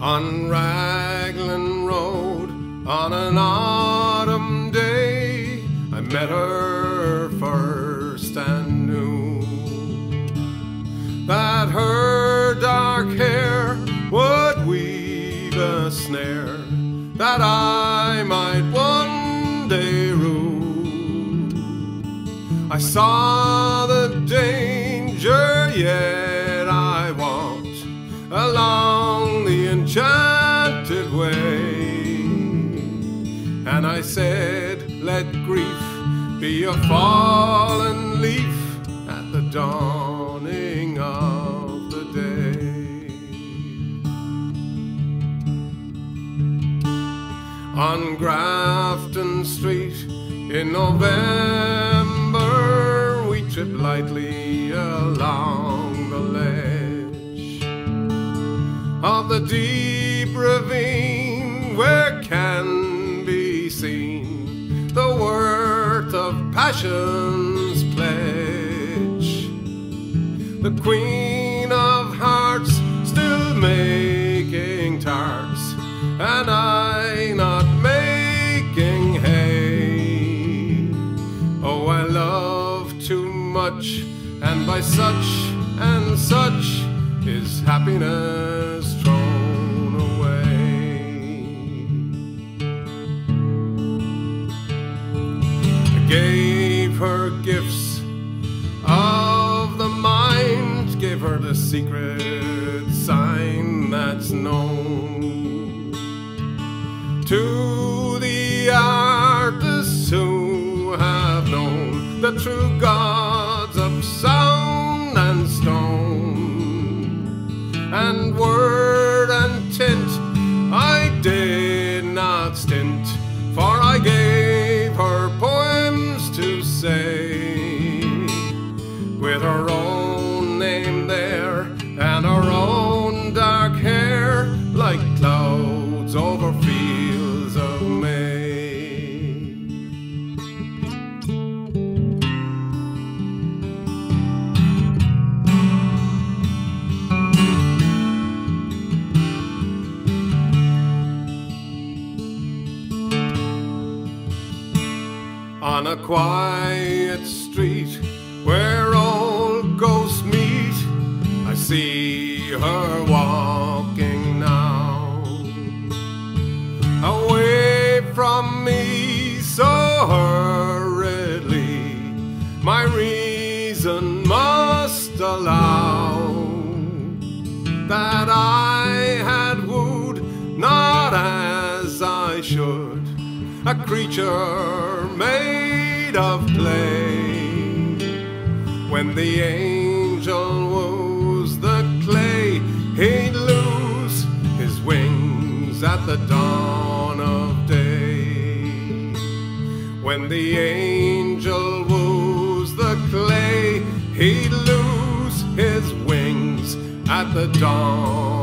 On Raglan Road on an autumn dark hair would weave a snare that I might one day rule. I saw the danger, yet I walked along the enchanted way. And I said, Let grief be a fallen leaf at the dawning On Grafton Street in November, we trip lightly along the ledge of the deep ravine where can be seen the worth of passion's pledge. The Queen such and such is happiness thrown away. I gave her gifts of the mind, gave her the secret sign that's known to the artists who have known the true gods and word On a quiet street where old ghosts meet, I see her walking now. Away from me so hurriedly, my reason must allow that I had wooed not as I should a creature made of clay. When the angel woos the clay, he'd lose his wings at the dawn of day. When the angel woos the clay, he'd lose his wings at the dawn